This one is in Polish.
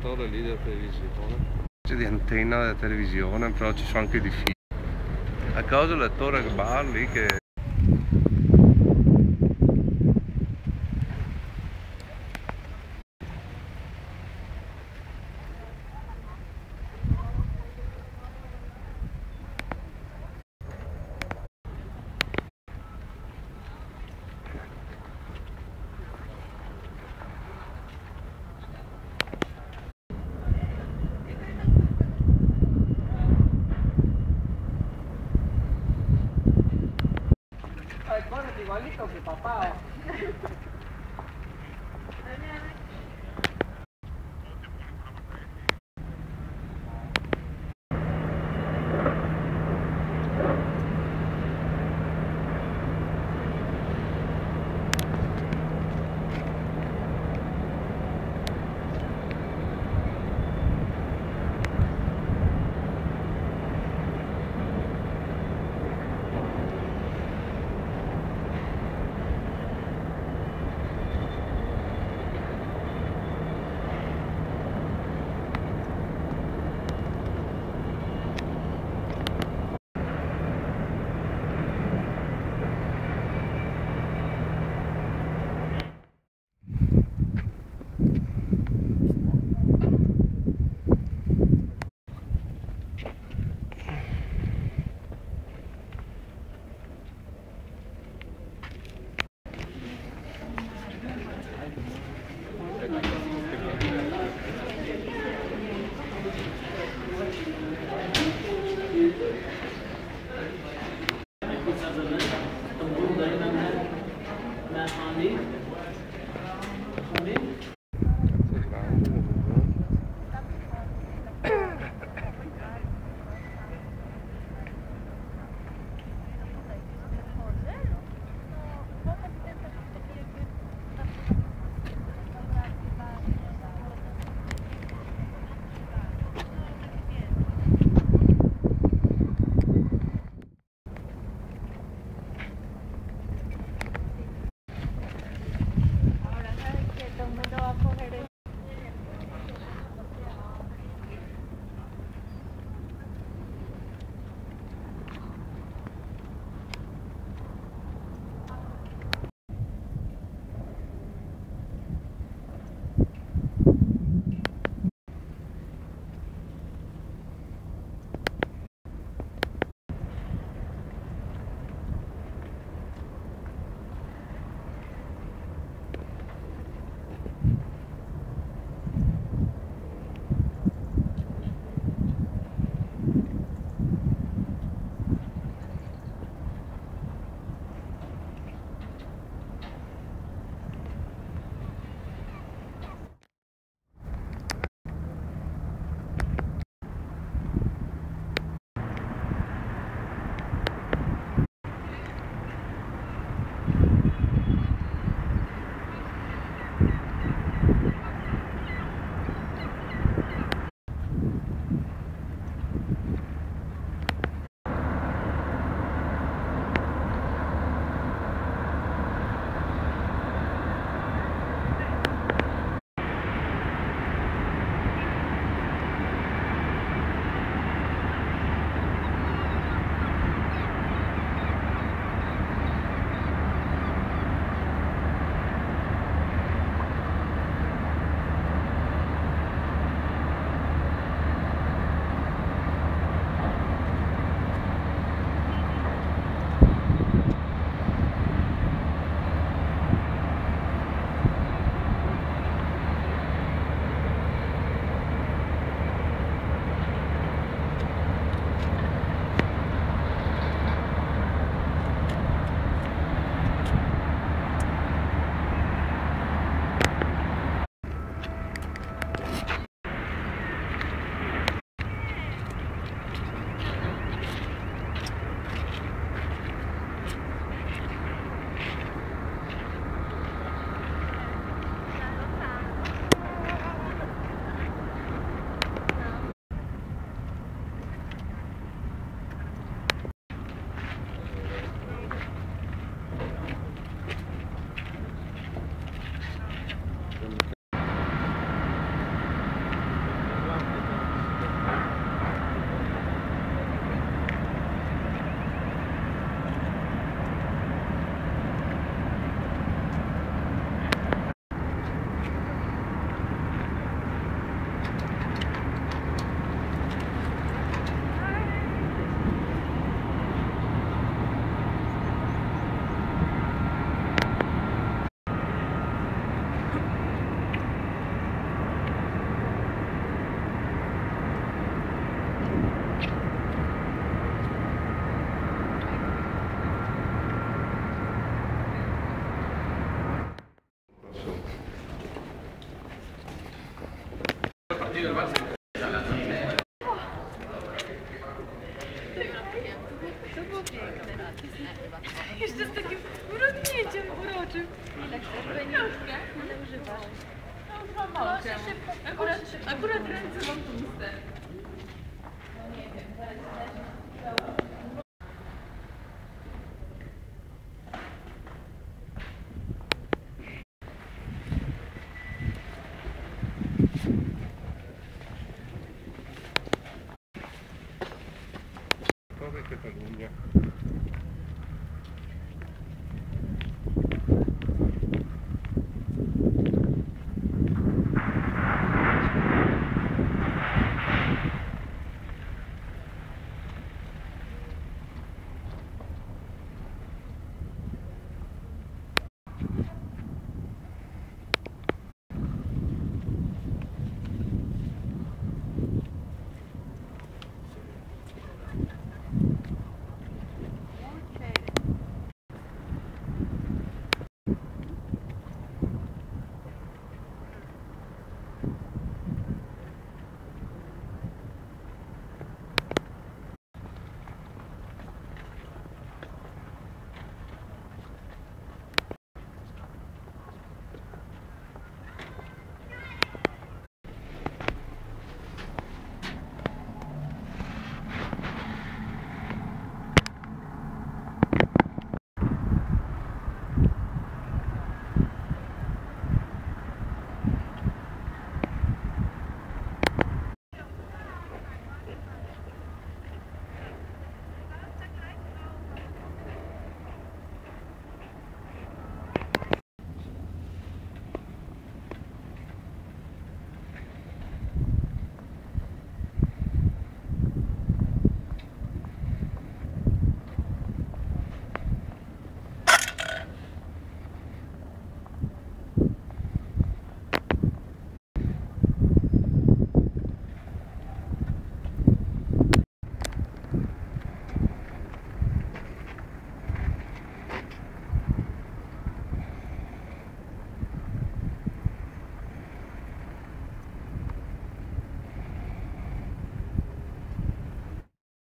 torre lì della televisione. C'è di antenna della televisione, però ci sono anche di fili. A causa della torre bar lì che papau. Jeszcze z takim mrugnięciem uroczym. Ile chcesz? Ile używasz? Akurat, akurat ręce mam это у меня.